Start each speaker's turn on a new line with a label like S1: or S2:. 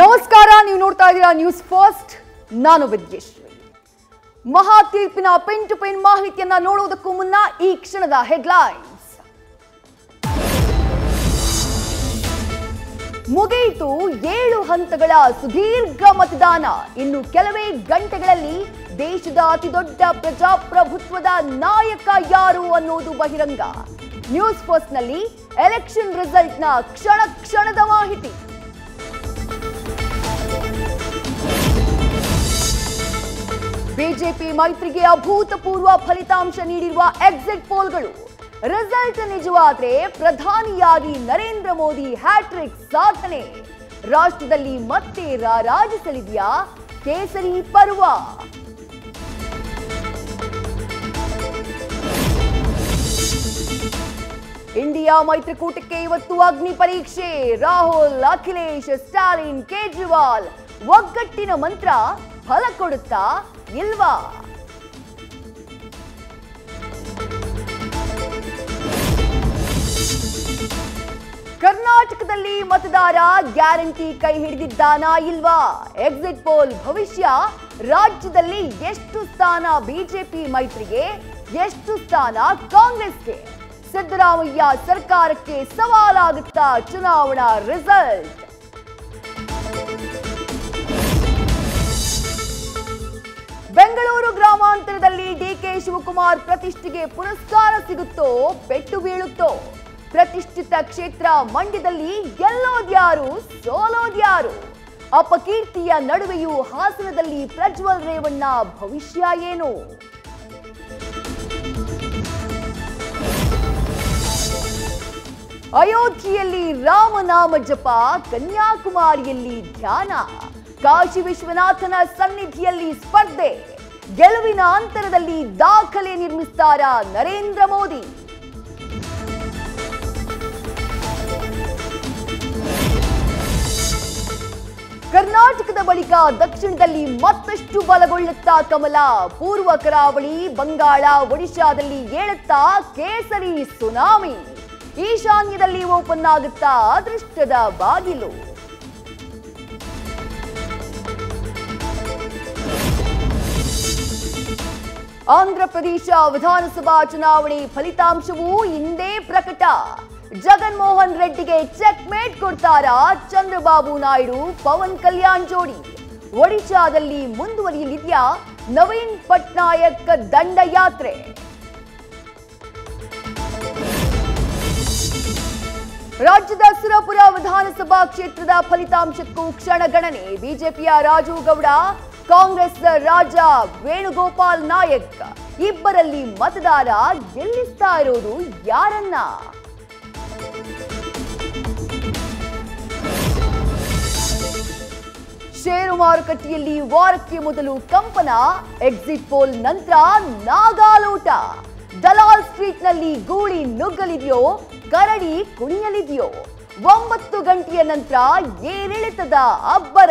S1: ನಮಸ್ಕಾರ, ನೀವು ನೋಡ್ತಾ ಇದ್ದೀರಾ ನ್ಯೂಸ್ ಫಸ್ಟ್ ನಾನು ವಿದ್ಯೇಶ್ವರಿ ಮಹಾ ತೀರ್ಪಿನ ಪೆನ್ ಟು ಪೆನ್ ಮಾಹಿತಿಯನ್ನ ನೋಡುವುದಕ್ಕೂ ಮುನ್ನ ಈ ಕ್ಷಣದ ಹೆಡ್ಲೈನ್ಸ್. ಮುಗಿಯಿತು ಏಳು ಹಂತಗಳ ಸುದೀರ್ಘ ಮತದಾನ. ಇನ್ನು ಕೆಲವೇ ಗಂಟೆಗಳಲ್ಲಿ ದೇಶದ ಅತಿದೊಡ್ಡ ಪ್ರಜಾಪ್ರಭುತ್ವದ ನಾಯಕ ಯಾರು ಅನ್ನೋದು ಬಹಿರಂಗ. ನ್ಯೂಸ್ ಫಸ್ಟ್ನಲ್ಲಿ ಎಲೆಕ್ಷನ್ ರಿಸಲ್ಟ್ನ ಕ್ಷಣ ಕ್ಷಣದ ಮಾಹಿತಿ. ಬಿಜೆಪಿ ಮೈತ್ರಿಗೆ ಅಭೂತಪೂರ್ವ ಫಲಿತಾಂಶ ನೀಡಿರುವ ಎಕ್ಸಿಟ್ ಪೋಲ್ಗಳು ರಿಸಲ್ಟ್ ನಿಜವಾದ್ರೆ ಪ್ರಧಾನಿಯಾಗಿ ನರೇಂದ್ರ ಮೋದಿ ಹ್ಯಾಟ್ರಿಕ್ ಸಾಧನೆ. ರಾಷ್ಟ್ರದಲ್ಲಿ ಮತ್ತೆ ರಾರಾಜಿಸಲಿದೆಯಾ ಕೇಸರಿ ಪರ್ವ? ಇಂಡಿಯಾ ಮೈತ್ರಿಕೂಟಕ್ಕೆ ಇವತ್ತು ಅಗ್ನಿ ಪರೀಕ್ಷೆ. ರಾಹುಲ್, ಅಖಿಲೇಶ್, ಸ್ಟಾಲಿನ್, ಕೇಜ್ರಿವಾಲ್ ಒಗ್ಗಟ್ಟಿನ ಮಂತ್ರ ಫಲ ಕೊಡುತ್ತಾ ಇಲ್ವಾ ಕರ್ನಾಟಕದಲ್ಲಿ ಮತದಾರ ಗ್ಯಾರಂಟಿ ಕೈ ಹಿಡಿದಿದ್ದಾನಾ ಇಲ್ವಾ? ಎಕ್ಸಿಟ್ ಪೋಲ್ ಭವಿಷ್ಯ. ರಾಜ್ಯದಲ್ಲಿ ಎಷ್ಟು ಸ್ಥಾನ ಬಿಜೆಪಿ ಮೈತ್ರಿಗೆ, ಎಷ್ಟು ಸ್ಥಾನ ಕಾಂಗ್ರೆಸ್ಗೆ? ಸಿದ್ದರಾಮಯ್ಯ ಸರ್ಕಾರಕ್ಕೆ ಸವಾಲಾಗುತ್ತಾ ಚುನಾವಣಾ ರಿಸಲ್ಟ್ ಗ್ರಾಮಾಂತರದಲ್ಲಿ ಡಿಕೆ ಶಿವಕುಮಾರ್ ಪ್ರತಿಷ್ಠೆಗೆ ಪುರಸ್ಕಾರ ಸಿಗುತ್ತೋ ಪೆಟ್ಟು ಬೀಳುತ್ತೋ? ಪ್ರತಿಷ್ಠಿತ ಕ್ಷೇತ್ರ ಮಂಡ್ಯದಲ್ಲಿ ಗೆಲ್ಲೋದ್ಯಾರು, ಸೋಲೋದ್ಯಾರು? ಅಪಕೀರ್ತಿಯ ನಡುವೆಯೂ ಹಾಸನದಲ್ಲಿ ಪ್ರಜ್ವಲ್ ರೇವಣ್ಣ ಭವಿಷ್ಯ ಏನು? ಅಯೋಧ್ಯೆಯಲ್ಲಿ ರಾಮನಾಮ ಜಪ, ಕನ್ಯಾಕುಮಾರಿಯಲ್ಲಿ ಧ್ಯಾನ, ಕಾಶಿ ವಿಶ್ವನಾಥನ ಸನ್ನಿಧಿಯಲ್ಲಿ ಸ್ಪರ್ಧೆ. ಗೆಲುವಿನ ಅಂತರದಲ್ಲಿ ದಾಖಲೆ ನಿರ್ಮಿಸ್ತಾರ ನರೇಂದ್ರ ಮೋದಿ. ಕರ್ನಾಟಕದ ಬಳಿಕ ದಕ್ಷಿಣದಲ್ಲಿ ಮತ್ತಷ್ಟು ಬಲಗೊಳ್ಳುತ್ತಾ ಕಮಲ, ಪೂರ್ವ ಕರಾವಳಿ, ಬಂಗಾಳ, ಒಡಿಶಾದಲ್ಲಿ ಏಳುತ್ತಾ ಕೇಸರಿ ಸುನಾಮಿ. ಈಶಾನ್ಯದಲ್ಲಿ ಓಪನ್ ಆಗುತ್ತಾ ಅದೃಷ್ಟದ ಬಾಗಿಲು. ಆಂಧ್ರ ಪ್ರದೇಶ ವಿಧಾನಸಭಾ ಚುನಾವಣೆ ಫಲಿತಾಂಶವೂ ಇಂದೇ ಪ್ರಕಟ. ಜಗನ್ಮೋಹನ್ ರೆಡ್ಡಿಗೆ ಚೆಕ್ ಮೇಟ್ ಕೊಡ್ತಾರಾ ಚಂದ್ರಬಾಬು ನಾಯ್ಡು, ಪವನ್ ಕಲ್ಯಾಣ್ ಜೋಡಿ. ಒಡಿಶಾದಲ್ಲಿ ಮುಂದುವರಿಯಲಿದೆಯಾ ನವೀನ್ ಪಟ್ನಾಯಕ್ ದಂಡಯಾತ್ರೆ? ರಾಜ್ಯದ ಸುರಪುರ ವಿಧಾನಸಭಾ ಕ್ಷೇತ್ರದ ಫಲಿತಾಂಶಕ್ಕೂ ಕ್ಷಣಗಣನೆ. ಬಿಜೆಪಿಯ ರಾಜು ಗೌಡ ಕಾಂಗ್ರೆಸ್ ರಾಜ ವೇಣುಗೋಪಾಲ್ ನಾಯಕ್. ಇಬ್ಬರಲ್ಲಿ ಮತದಾರ ಗೆಲ್ಲಿಸ್ತಾ ಇರೋದು ಯಾರನ್ನ? ಷೇರು ಮಾರುಕಟ್ಟೆಯಲ್ಲಿ ವಾರಕ್ಕೆ ಮೊದಲು ಕಂಪನ, ಎಕ್ಸಿಟ್ ಪೋಲ್ ನಂತರ ನಾಗಾಲೋಟ. ದಲಾಲ್ ಸ್ಟ್ರೀಟ್ನಲ್ಲಿ ಗೂಳಿ ನುಗ್ಗಲಿದೆಯೋ, ಕರಡಿ ಕುಣಿಯಲಿದೆಯೋ? ಒಂಬತ್ತು ಗಂಟೆಯ ನಂತರ ಏರಿಳಿತದ ಅಬ್ಬರ?